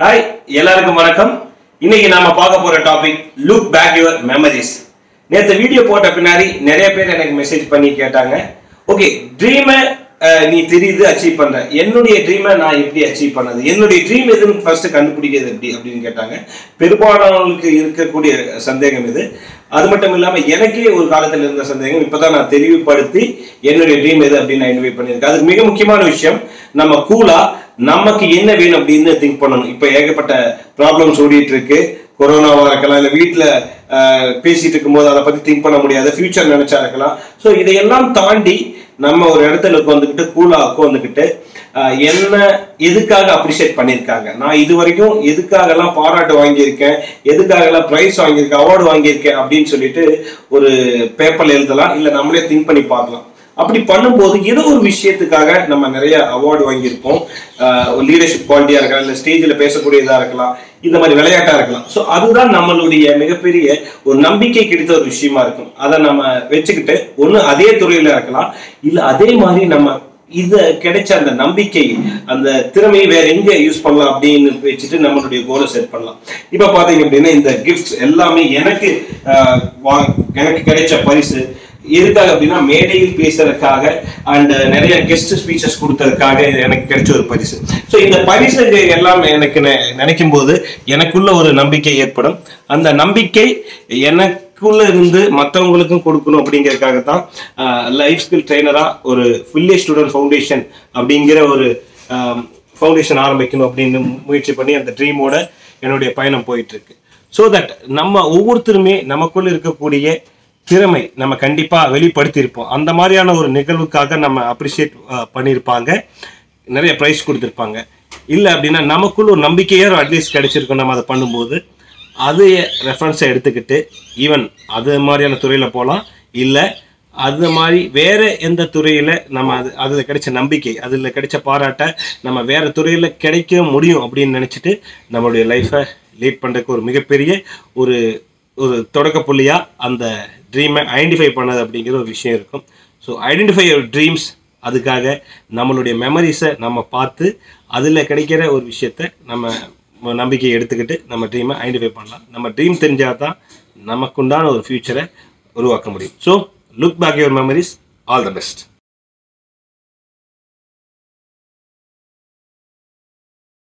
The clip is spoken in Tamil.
ஹாய் எல்லாருக்கும் வணக்கம். இன்னைக்கு நாம பார்க்க போற topic look back your memories நேற்று வீடியோ போட்ட பின்னாடி நிறைய பேர் எனக்கு மெசேஜ் பண்ணி கேட்டாங்க. ஓகே ட்ரீமை நீ தெரியுது அச்சீவ் பண்ற. என்னுடைய ட்ரீமை நான் எப்படி அச்சீவ் பண்ணது? என்னுடைய ட்ரீம் எதுன்னு ஃபர்ஸ்ட் கண்டுபிடிக்கிறது எப்படி அப்படின்னு கேட்டாங்க. பெரும்பாலானவர்களுக்கு இருக்கக்கூடிய சந்தேகம் இது. அது மட்டும் இல்லாமல் எனக்கே ஒரு காலத்தில் இருந்த சந்தேகம் இப்பதான் நான் தெளிவுபடுத்தி என்னுடைய ட்ரீம் எது அப்படின்னு நான் இன்வைட் பண்ணியிருக்கேன். அதுக்கு மிக முக்கியமான விஷயம் நம்ம கூலா நமக்கு என்ன வேணும் அப்படின்னு திங்க் பண்ணணும். இப்போ ஏகப்பட்ட ப்ராப்ளம்ஸ் ஓடிட்டு இருக்கு கொரோனாவாக இருக்கலாம் இல்லை வீட்டில் பேசிட்டு இருக்கும்போது அதை பற்றி திங்க் பண்ண முடியாது. ஃபியூச்சர் நினைச்சா இருக்கலாம். ஸோ இதையெல்லாம் தாண்டி நம்ம ஒரு இடத்துல உட்காந்துக்கிட்டு கூலா உட்காந்துக்கிட்டு என்ன எதுக்காக அப்ரிஷியேட் பண்ணியிருக்காங்க? நான் இது வரைக்கும் எதுக்காகலாம் பாராட்டு வாங்கியிருக்கேன் எதுக்காகலாம் ப்ரைஸ் வாங்கியிருக்கேன் அவார்டு வாங்கியிருக்கேன் அப்படின்னு சொல்லிட்டு ஒரு பேப்பர்ல எழுதலாம் இல்லை நம்மளே திங்க் பண்ணி பார்க்கலாம். அப்படி பண்ணும்போது ஏதோ ஒரு விஷயத்துக்காக நம்ம நிறைய அவார்டு வாங்கியிருப்போம். லீடர்ஷிப் குவாலிட்டியாக இருக்கலாம் இல்லை ஸ்டேஜில் பேசக்கூடியதாக இருக்கலாம் இந்த மாதிரி விளையாட்டாக இருக்கலாம். ஸோ அதுதான் நம்மளுடைய மிகப்பெரிய ஒரு நம்பிக்கை கிடைத்த ஒரு விஷயமா இருக்கும். அதை நம்ம வச்சுக்கிட்டு ஒன்று அதே துறையில் இருக்கலாம். இல்லை அதே மாதிரி நம்ம இதை கிடைச்ச அந்த நம்பிக்கை அந்த திறமையை வேற எங்க யூஸ் பண்ணலாம் அப்படின்னு வச்சுட்டு நம்மளுடைய கோலை செட் பண்ணலாம். இப்ப பாத்தீங்க அப்படின்னா இந்த கிஃப்ட்ஸ் எல்லாமே எனக்கு வா- எனக்கு கிடைச்ச பரிசு எதுக்காக அப்படின்னா மேடையில் பேசுறதுக்காக அண்ட் நிறைய கெஸ்ட் ஸ்பீச்சஸ் கொடுத்ததுக்காக எனக்கு கிடைச்ச ஒரு பரிசு. ஸோ இந்த பரிசு எல்லாம் எனக்கு நெ- நினைக்கும் போது எனக்குள்ள ஒரு நம்பிக்கை ஏற்படும். அந்த நம்பிக்கை எனக்குள்ள இருந்து மற்றவங்களுக்கும் கொடுக்கணும் அப்படிங்கிறதுக்காக தான் லைஃப் ஸ்கில் ட்ரைனராக ஒரு ஃபுல்லி ஸ்டூடெண்ட் ஃபவுண்டேஷன் அப்படிங்கிற ஒரு ஃபவுண்டேஷன் ஆரம்பிக்கணும் அப்படின்னு முயற்சி பண்ணி அந்த ட்ரீமோட என்னுடைய பயணம் போயிட்டு இருக்கு. ஸோ தட் நம்ம ஒவ்வொருத்தருமே நமக்குள்ள இருக்கக்கூடிய திறமை நம்ம கண்டிப்பாக வெளிப்படுத்தியிருப்போம். அந்த மாதிரியான ஒரு நிகழ்வுக்காக நம்ம அப்ரிஷியேட் பண்ணியிருப்பாங்க. நிறைய ப்ரைஸ் கொடுத்துருப்பாங்க. இல்லை அப்படின்னா நமக்குள்ள ஒரு நம்பிக்கையாக அட்லீஸ்ட் கிடைச்சிருக்கோம் நம்ம அதை பண்ணும்போது. அது ரெஃபரன்ஸை எடுத்துக்கிட்டு ஈவன் அது மாதிரியான துறையில் போகலாம் இல்லை அது மாதிரி வேறு எந்த துறையில் நம்ம அது அதில் கிடைச்ச நம்பிக்கை அதில் கிடைச்ச பாராட்டை நம்ம வேறு துறையில் கிடைக்க முடியும் அப்படின்னு நினச்சிட்டு நம்மளுடைய லைஃப்பை லீட் பண்ணுறதுக்கு ஒரு மிகப்பெரிய ஒரு ஒரு தொடக்க புள்ளியாக அந்த ட்ரீமை ஐடென்டிஃபை பண்ணது அப்படிங்கிற ஒரு விஷயம் இருக்கும். ஸோ ஐடென்டிஃபை யுவர் ட்ரீம்ஸ் அதுக்காக நம்மளுடைய மெமரிஸை நம்ம பார்த்து அதில் கிடைக்கிற ஒரு விஷயத்த நம்ம நம்பிக்கையை எடுத்துக்கிட்டு நம்ம ட்ரீமை ஐடென்டிஃபை பண்ணலாம். நம்ம ட்ரீம் தெரிஞ்சால் தான் நமக்குண்டான ஒரு ஃப்யூச்சரை உருவாக்க முடியும். So look back your memories all the best